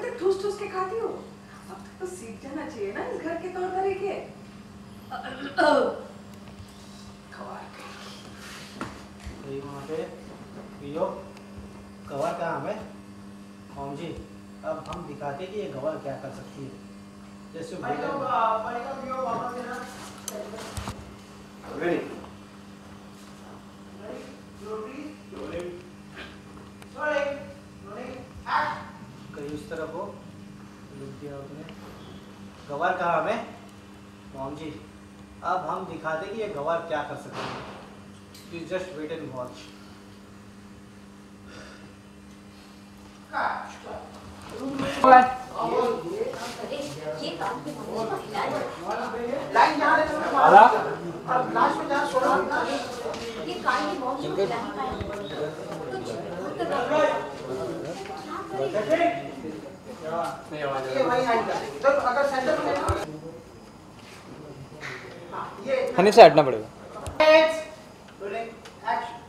अभी तक ठूस ठूस के खाती हो। अब तक तो सीख जाना चाहिए ना इस घर के तौर तरीके। के। गवार कहाँ है? मोम जी अब हम दिखाते कि ये गवार क्या कर सकती है। जैसे वो Ready? कहीं उस तरफ़ हो दिया उसने गवार कहा है मोम जी अब हम दिखाते कि ये गवार क्या कर सकते हैं। Please just wait and watch line नहीं पाया ये वहीं आएगा। अगर सेंटर में ना हाँ, ये हनी से हटना पड़ेगा Rolling, action.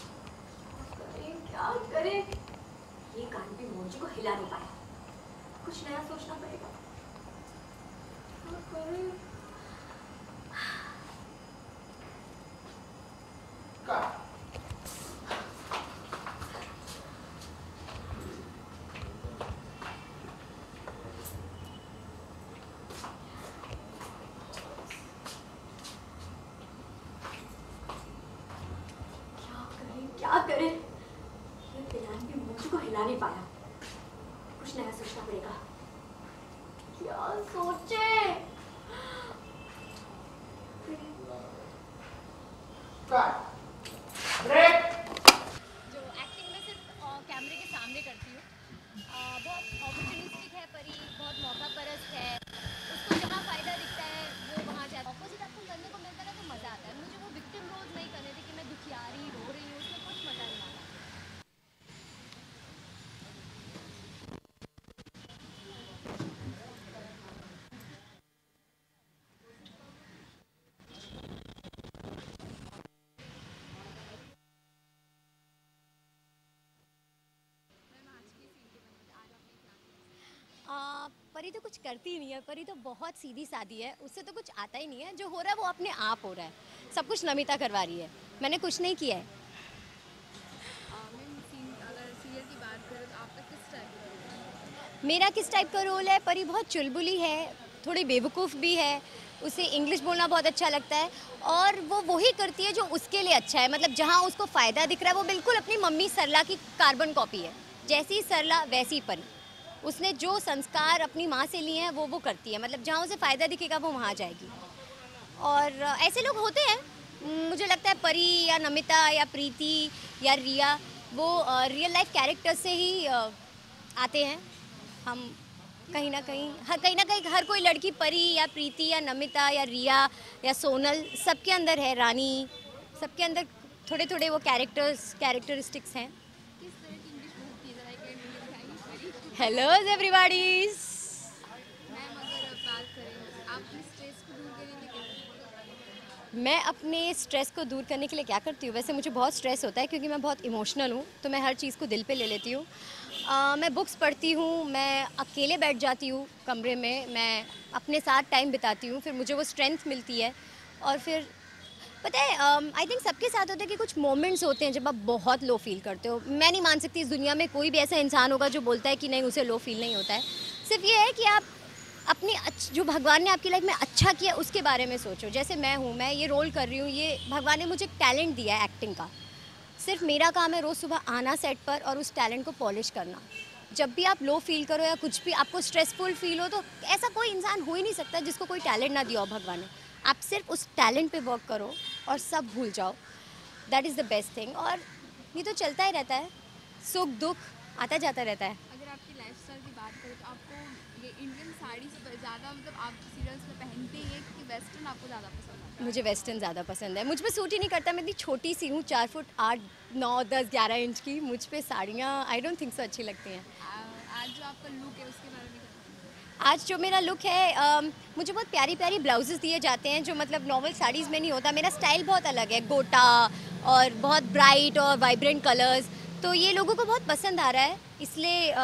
करें क्या करें ये कान भी मोची को हिला नहीं पाया कुछ नया सोचना पड़ेगा क्या करें Cut. क्या करें क्या करे भी मुझे को हिला नहीं पाया कुछ नया सोचना पड़ेगा क्या सोचे Cut. Break. जो एक्टिंग में सिर्फ़ अ, कैमरे के सामने करती हूँ अ, बहुत ऑपरचुनिस्टिक है परी बहुत मौका परस्त है उसको जहाँ फ़ायदा दिखता है वो वहाँ जाता है ऑपोजिट आपको करने को मिलता है ना तो मज़ा आता है मुझे वो विक्टिम रोल नहीं करने थे कि मैं दुखियारी रो रही हूँ उसमें कुछ मज़ा नहीं आता आ, परी तो कुछ करती ही नहीं है परी तो बहुत सीधी सादी है उससे तो कुछ आता ही नहीं है जो हो रहा है वो अपने आप हो रहा है। सब कुछ नमिता करवा रही है। मैंने कुछ नहीं किया है। मेरा किस टाइप का रोल है? परी बहुत चुलबुली है थोड़ी बेवकूफ़ भी है उसे इंग्लिश बोलना बहुत अच्छा लगता है और वो वही करती है जो उसके लिए अच्छा है। मतलब जहाँ उसको फ़ायदा दिख रहा है वो बिल्कुल अपनी मम्मी सरला की कार्बन कॉपी है। जैसी सरला वैसी परी। उसने जो संस्कार अपनी माँ से लिए हैं, वो वो करती है। मतलब जहाँ उसे फ़ायदा दिखेगा, वो वहाँ जाएगी। और ऐसे लोग होते हैं। मुझे लगता है परी या नमिता या प्रीति या रिया, वो रियल लाइफ कैरेक्टर से ही आते हैं। हम कहीं ना कहीं हर कहीं ना कहीं हर कोई लड़की परी या प्रीति या नमिता या रिया या सोनल सबके अंदर है, रानी। सबके अंदर थोड़े थोड़े वो कैरेक्टर्स कैरेक्टरिस्टिक्स हैं। हेलो एवरीबॉडीज़ मैं अपने स्ट्रेस को दूर करने के लिए क्या करती हूँ? वैसे मुझे बहुत स्ट्रेस होता है क्योंकि मैं बहुत इमोशनल हूँ तो मैं हर चीज़ को दिल पे ले लेती हूँ। मैं बुक्स पढ़ती हूँ, मैं अकेले बैठ जाती हूँ कमरे में, मैं अपने साथ टाइम बिताती हूँ, फिर मुझे वो स्ट्रेंथ मिलती है और फिर पता है आई थिंक सबके साथ होता है कि कुछ मोमेंट्स होते हैं जब आप बहुत लो फील करते हो। मैं नहीं मान सकती इस दुनिया में कोई भी ऐसा इंसान होगा जो बोलता है कि नहीं, उसे लो फील नहीं होता है। सिर्फ़ ये है कि आप अपनी जो भगवान ने आपकी लाइफ में अच्छा किया, उसके बारे में सोचो। जैसे मैं हूँ, मैं ये रोल कर रही हूँ, ये भगवान ने मुझे टैलेंट दिया है एक्टिंग का। सिर्फ़ मेरा काम है रोज़ सुबह आना सेट पर और उस टैलेंट को पॉलिश करना। जब भी आप लो फील करो या कुछ भी आपको स्ट्रेसफुल फील हो तो ऐसा कोई इंसान हो ही नहीं सकता जिसको कोई टैलेंट ना दिया हो भगवान ने। आप सिर्फ़ उस टैलेंट पे वर्क करो। और सब भूल जाओ। That is the best thing और ये तो चलता ही रहता है। सुख दुख आता जाता रहता है। अगर आपकी लाइफस्टाइल की बात करें तो आपको ये इंडियन साड़ी से ज़्यादा मतलब आप सीरियल्स में पहनते ही कि वेस्टर्न आपको ज़्यादा पसंद आता है। मुझे वेस्टर्न ज़्यादा पसंद है। मुझ पर सूट ही नहीं करता। मैं इतनी छोटी सी हूँ चार फुट आठ नौ दस ग्यारह इंच की। मुझ पर साड़ियाँ आई डोंट थिंक सो अच्छी लगती हैं। आज जो आपका लुक है उसके बारे में आज जो मेरा लुक है अम, मुझे बहुत प्यारी प्यारी ब्लाउजेस दिए जाते हैं जो मतलब नॉर्मल साड़ीज़ में नहीं होता। मेरा स्टाइल बहुत अलग है गोटा और बहुत ब्राइट और वाइब्रेंट कलर्स तो ये लोगों को बहुत पसंद आ रहा है इसलिए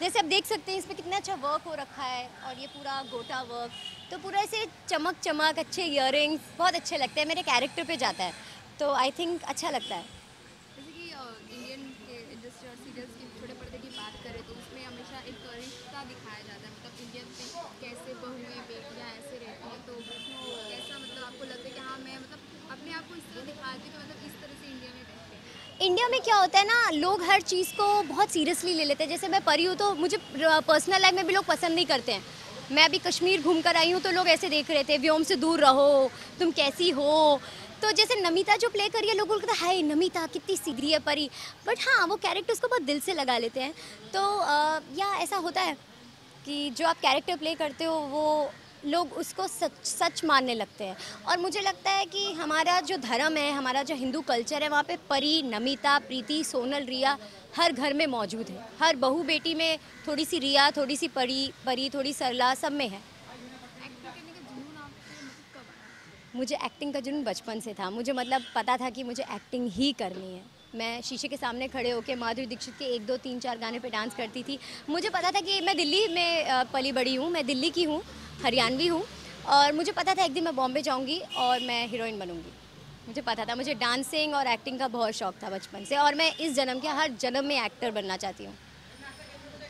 जैसे आप देख सकते हैं इसमें कितना अच्छा वर्क हो रखा है और ये पूरा गोटा वर्क तो पूरा ऐसे चमक चमक अच्छे इयर बहुत अच्छे लगते हैं मेरे कैरेक्टर पे जाता है। तो आई थिंक अच्छा लगता है। जैसे कि इंडियन इंडस्ट्री और सीरियल्स की बात करें तो उसमें हमेशा एक रिश्ता दिखाया जाता है मतलब इंडियन में कैसे बहुएँ बेटियाँ ऐसे रहती हैं तो कैसा मतलब आपको लगता है कि हाँ मैं मतलब अपने आप को इस तरह दिखाती हूँ कि मतलब इस तरह से इंडिया में रहते हैं? इंडिया में क्या होता है ना, लोग हर चीज़ को बहुत सीरियसली ले लेते हैं। जैसे मैं परी हूँ तो मुझे पर्सनल लाइफ में भी लोग पसंद नहीं करते हैं। मैं अभी कश्मीर घूम कर आई हूँ तो लोग ऐसे देख रहे थे, व्योम से दूर रहो, तुम कैसी हो? तो जैसे नमिता जो प्ले करी है लोगों को हाय नमिता कितनी सीधी है परी। बट हाँ वो कैरेक्टर उसको बहुत दिल से लगा लेते हैं। तो अ, या ऐसा होता है कि जो आप कैरेक्टर प्ले करते हो वो लोग उसको सच सच मानने लगते हैं। और मुझे लगता है कि हमारा जो धर्म है हमारा जो हिंदू कल्चर है वहाँ पे परी नमिता प्रीति सोनल रिया हर घर में मौजूद है। हर बहू बेटी में थोड़ी सी रिया थोड़ी सी परी परी थोड़ी सरला सब में है एक्टर करने का जुनून आपको मतलब कब आया मुझे एक्टिंग का जुनून बचपन से था। मुझे मतलब पता था कि मुझे एक्टिंग ही करनी है। मैं शीशे के सामने खड़े होकर माधुरी दीक्षित के एक, दो, तीन, चार गाने पे डांस करती थी। मुझे पता था कि मैं दिल्ली में पली बड़ी हूँ, मैं दिल्ली की हूँ, हरियाणवी हूँ और मुझे पता था एक दिन मैं बॉम्बे जाऊँगी और मैं हीरोइन बनूँगी। मुझे पता था, मुझे डांसिंग और एक्टिंग का बहुत शौक था बचपन से और मैं इस जन्म के, हर जन्म में एक्टर बनना चाहती हूँ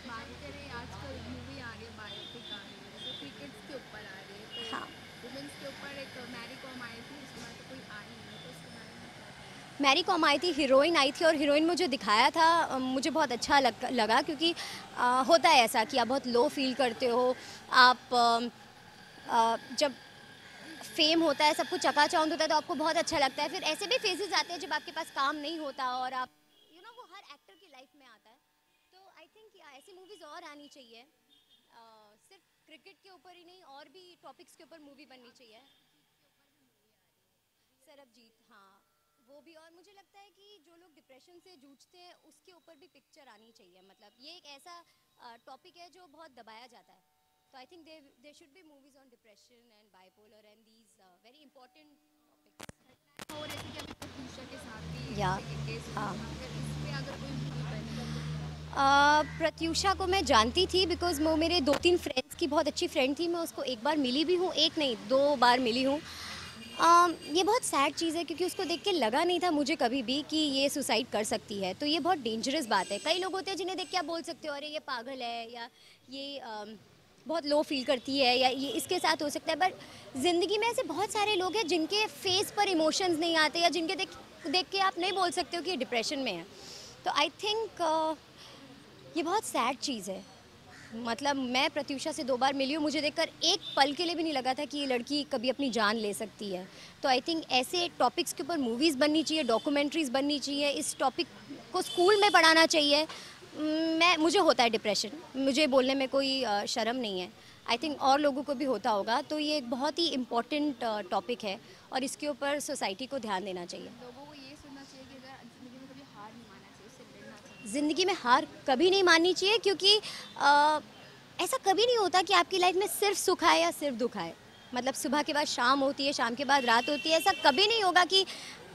बात करें आजकल मूवी आ रही है बायोपिक आ रही है जैसे क्रिकेट के ऊपर आ रही है तो हाँ। वुमेंस के ऊपर एक मैरी कॉम आई थी उसके बाद तो कोई आई नहीं तो उसके बारे में क्या कहना मैरी कॉम आई थी हीरोइन आई थी और हीरोइन मुझे दिखाया था। मुझे बहुत अच्छा लग, लगा क्योंकि अ, होता है ऐसा कि आप बहुत लो फील करते हो। आप अ, अ, जब फेम होता है सब कुछ चकाचौंध होता है तो आपको बहुत अच्छा लगता है। फिर ऐसे भी फेजेस आते हैं जब आपके पास काम नहीं होता और आप यू you नो know, वो हर एक्टर की लाइफ में आता है। तो आई थिंक ऐसी मूवीज़ और आनी चाहिए। अ, सिर्फ़ क्रिकेट के ऊपर ही नहीं और भी टॉपिक्स के ऊपर मूवी बननी चाहिए। सरबजीत। वो भी। और मुझे लगता है कि जो लोग डिप्रेशन से जूझते हैं उसके ऊपर भी पिक्चर आनी चाहिए। मतलब ये एक ऐसा टॉपिक है जो बहुत दबाया जाता है। तो I think they should be movies on depression and bipolar and these very important topics हो रही थी कि अभी प्रत्यूषा के साथ भी या, एक केस हुआ हाँ। था। अगर इस पे अगर कोई मूवी बनी अ, प्रत्यूषा को मैं जानती थी बिकॉज़ वो मेरे दो तीन फ्रेंड्स की बहुत अच्छी फ्रेंड थी। मैं उसको एक बार मिली भी हूँ एक नहीं दो बार मिली हूँ। अम, ये बहुत सैड चीज़ है क्योंकि उसको देख के लगा नहीं था मुझे कभी भी कि ये सुसाइड कर सकती है। तो ये बहुत डेंजरस बात है। कई लोग होते हैं जिन्हें देख के आप बोल सकते हो अरे ये पागल है या ये अम, बहुत लो फील करती है या ये इसके साथ हो सकता है। बट ज़िंदगी में ऐसे बहुत सारे लोग हैं जिनके फेस पर इमोशंस नहीं आते या जिनके देख देख के आप नहीं बोल सकते हो कि ये डिप्रेशन में है। तो आई थिंक ये बहुत सैड चीज़ है। मतलब मैं प्रत्यूषा से दो बार मिली हूँ, मुझे देखकर एक पल के लिए भी नहीं लगा था कि ये लड़की कभी अपनी जान ले सकती है। तो आई थिंक ऐसे टॉपिक्स के ऊपर मूवीज़ बननी चाहिए डॉक्यूमेंट्रीज बननी चाहिए, इस टॉपिक को स्कूल में पढ़ाना चाहिए। मैं, मुझे होता है डिप्रेशन मुझे बोलने में कोई शर्म नहीं है। आई थिंक और लोगों को भी होता होगा तो ये एक बहुत ही इंपॉर्टेंट टॉपिक है और इसके ऊपर सोसाइटी को ध्यान देना चाहिए लोगों को ये सुनना चाहिए कि अगर ज़िंदगी में कभी हार नहीं मानना चाहिए उससे लड़ना चाहिए ज़िंदगी में हार कभी नहीं माननी चाहिए क्योंकि अ, ऐसा कभी नहीं होता कि आपकी लाइफ में सिर्फ़ सुख आए या सिर्फ़ दुख आए। मतलब सुबह के बाद शाम होती है शाम के बाद रात होती है। ऐसा कभी नहीं होगा कि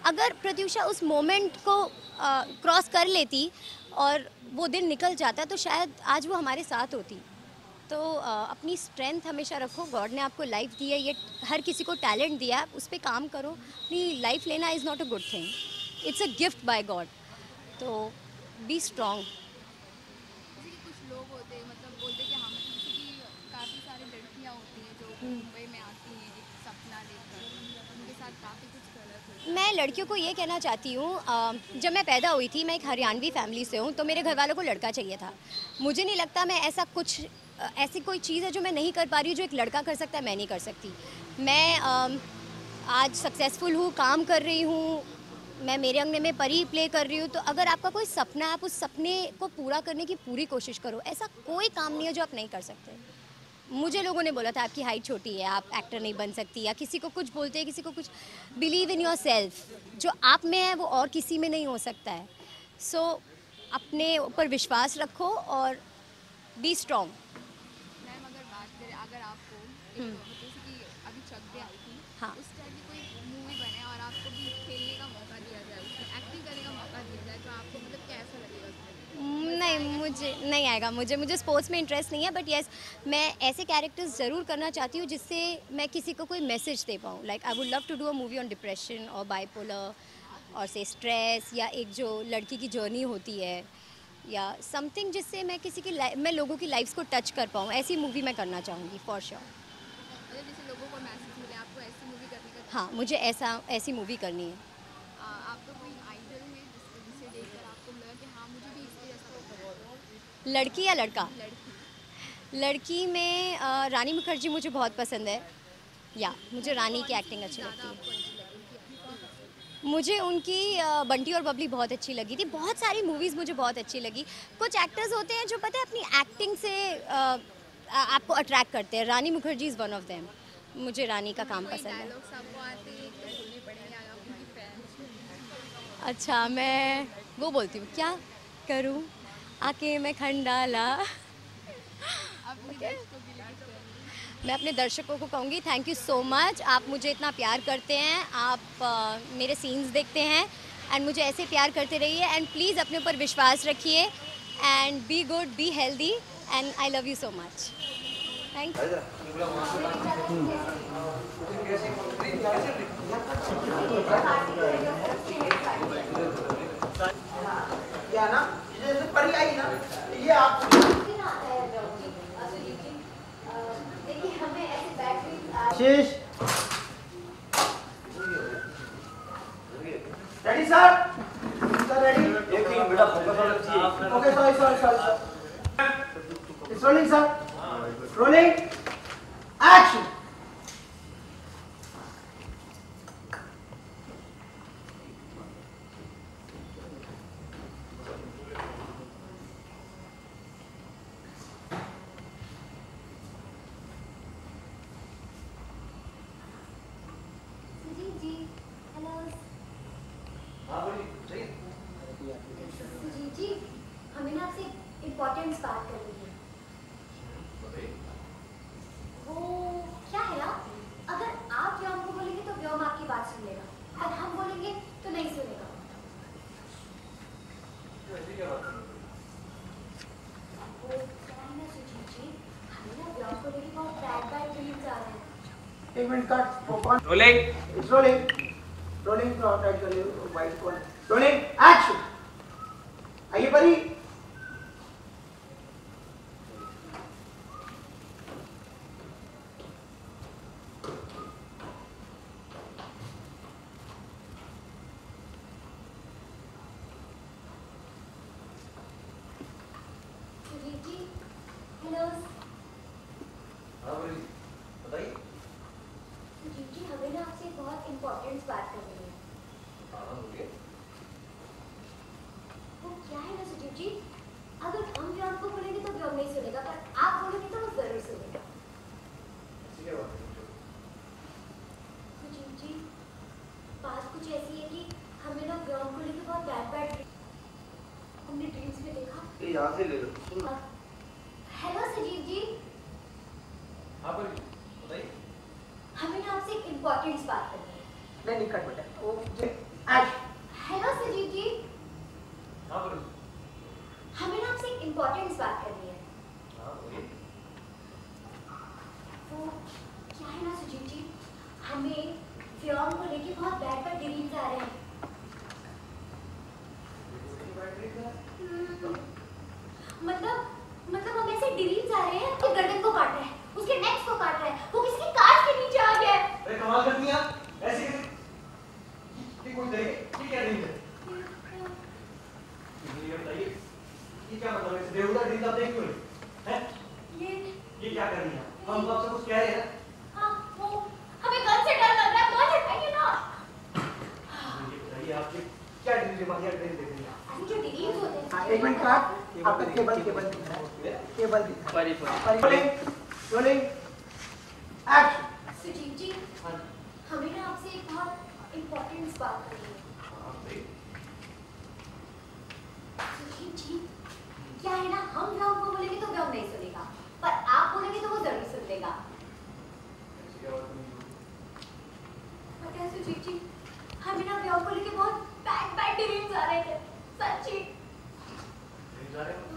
अगर प्रत्यूषा उस मोमेंट को क्रॉस कर लेती और वो दिन निकल जाता तो शायद आज वो हमारे साथ होती। तो अ, अपनी स्ट्रेंथ हमेशा रखो। गॉड ने आपको लाइफ दी है ये हर किसी को टैलेंट दिया है। उस पर काम करो। अपनी लाइफ लेना is not a good thing it's a gift by God तो बी स्ट्रॉन्ग कुछ लोग होते हैं मतलब बोलते कि हाँ मतलब जैसे कि काफ़ी सारी लड़कियाँ होती हैं जो मुंबई में आती हैं सपना उनके साथ काफ़ी कुछ गलत होता है। मैं लड़कियों को ये कहना चाहती हूँ जब मैं पैदा हुई थी मैं एक हरियाणवी फैमिली से हूँ तो मेरे घर वालों को लड़का चाहिए था। मुझे नहीं लगता मैं ऐसा कुछ ऐसी कोई चीज़ है जो मैं नहीं कर पा रही हूँ जो एक लड़का कर सकता है मैं नहीं कर सकती। मैं आज सक्सेसफुल हूँ काम कर रही हूँ मैं मेरे अंगने में परी प्ले कर रही हूँ तो अगर आपका कोई सपना है आप उस सपने को पूरा करने की पूरी कोशिश करो। ऐसा कोई काम नहीं है जो आप नहीं कर सकते। मुझे लोगों ने बोला था आपकी हाइट छोटी है आप एक्टर नहीं बन सकती या किसी को कुछ बोलते हैं किसी को कुछ बिलीव इन योर सेल्फ जो आप में है वो और किसी में नहीं हो सकता है। सो so, अपने ऊपर विश्वास रखो और बी स्ट्रॉन्ग मैम अगर बात एक जैसे कि अभी चक दे आई थी हाँ। उस टाइप की कोई मूवी बने और आपको भी खेलने का मौका दिया जाए उसमें एक्टिंग करने का मौका दिया जाए तो आपको मतलब कैसा लगेगा उसमें हम्म, नहीं मुझे नहीं आएगा। मुझे मुझे स्पोर्ट्स में इंटरेस्ट नहीं है बट यस मैं ऐसे कैरेक्टर्स ज़रूर करना चाहती हूँ जिससे मैं किसी को कोई मैसेज दे पाऊँ। Like I would love to do a movie on depression और बाइपोलर और से स्ट्रेस या एक जो लड़की की जर्नी होती है या समथिंग जिससे मैं किसी की मैं लोगों की लाइफ को टच कर पाऊँ। ऐसी मूवी मैं करना चाहूँगी फॉर श्योर हाँ? मुझे ऐसा ऐसी मूवी करनी है आ, आपका कोई आइडल है जिसको जिसे देखकर आपको लगा कि हाँ मुझे भी इसके जैसा होना है लड़की या लड़का? लड़की लड़की में अ, रानी मुखर्जी मुझे बहुत पसंद है। या मुझे रानी की एक्टिंग अच्छी लगती है? मुझे उनकी बंटी और बबली बहुत अच्छी लगी थी। बहुत सारी मूवीज़ मुझे बहुत अच्छी लगी। कुछ एक्टर्स होते हैं जो पता है अपनी एक्टिंग से आ- आपको अट्रैक्ट करते हैं। Rani Mukherjee is one of them मुझे रानी का काम पसंद है। अच्छा मैं वो बोलती हूँ क्या करूँ? आके मैं खंडाला मैं अपने दर्शकों को कहूँगी थैंक यू सो मच आप मुझे इतना प्यार करते हैं आप अ, मेरे सीन्स देखते हैं एंड मुझे ऐसे प्यार करते रहिए एंड प्लीज़ अपने ऊपर विश्वास रखिए and be good be healthy and I love you so much thank you या ना ये आप देखिए हमें ऐसे बैटरी शीश रेडी सर सर रेडी एक सेकंड बेटा फोकस होना चाहिए okay sorry sorry sorry it's rolling sir rolling action Sujeet ji hello हाँ बोलिए चाहिए सुजीत जी हमें ना आपसे इम्पोर्टेंट बात करनी है। वो क्या है ना अगर आप व्योम को बोलेंगे तो व्योम आपकी बात सुन लेगा और हम बोलेंगे तो नहीं सुनेगा। रहे एक मिनट रोलिंग रोलिंग कर वाइट रोलिंग एक्शन आइए परी सुजीत जी हेलो हाँ बोलिए बताइए सुजीत जी हमें ना आपसे बहुत इम्पोर्टेंट बात करनी है हाँ हाँ बोलिए वो क्या है ना सुजीत जी अगर हम व्योम को बोलेंगे तो व्योम नहीं सुनेगा पर आप बोलेंगे तो वो ज़रूर सुनेगा ऐसी क्या बात है सुजीत जी बात कुछ ऐसी है कि हमें ना ग्राउंड को लेके बहुत बैड बैड हमने ड्रीम्स में देखा। ये यहाँ से ले लो सुन हेलो सजीव जी। हाँ बोलिए। बताइए। हमें ना आपसे एक इम्पोर्टेंट बात करनी है। नहीं नहीं rolling, rolling, action. सुजीत जी, हमें आपसे एक बहुत इम्पोर्टेंट बात करनी है। सुजीत जी, क्या है ना हम ग्राउंड को बोलेंगे तो ग्राउंड नहीं सुनेगा, पर आप बोलेंगे तो वो ज़रूर सुन लेगा। पता है सुजीत जी, हमें ना ग्राउंड को लेके बहुत बैड बैड ड्रीम्स आ रहे थे, सच्ची। ड्रीम्स आ रहे हैं?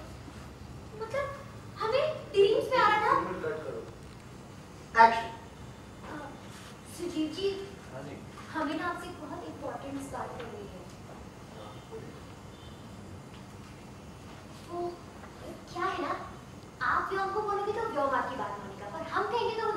ड्रीम्स में आ रहा था एक्शन सुजीव जी हमें ना आपसे बहुत इंपॉर्टेंट बात करनी है। वो क्या है ना आप व्योम को बोलोगे तो व्योम आपकी बात मानेगा पर हम कहेंगे तो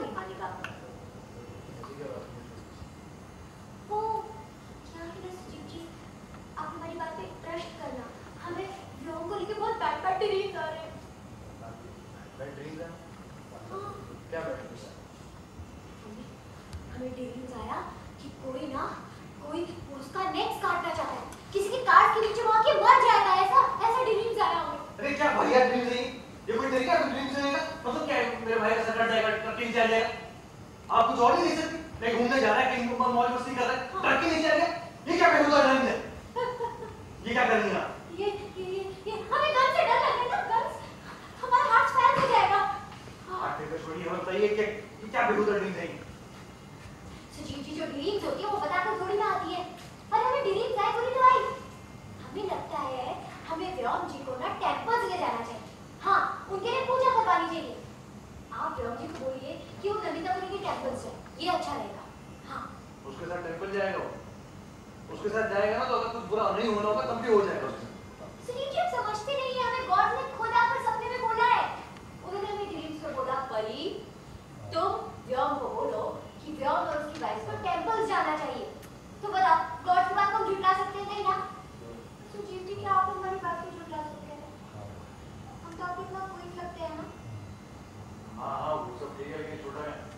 क्यों नमिता को के टेंपल से ये अच्छा रहेगा। हाँ। उसके साथ टेंपल जाएगा उसके साथ जाएगा ना तो अगर कुछ बुरा नहीं होना होगा, तब भी हो जाएगा उसके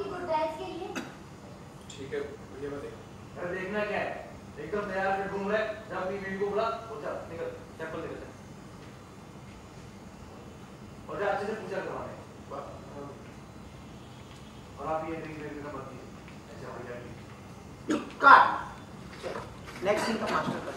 आपकी गुड डाइट के लिए। ठीक है भैया बताइए। अरे देखना क्या है? एकदम तैयार से घूम रहे जब अपनी बीवी को बुला और चल निकल चप्पल निकल और जा अच्छे से पूजा करवाने। और आप ये देख लेते ना बाकी अच्छा हो जाएगी कट नेक्स्ट इनका मास्टर कर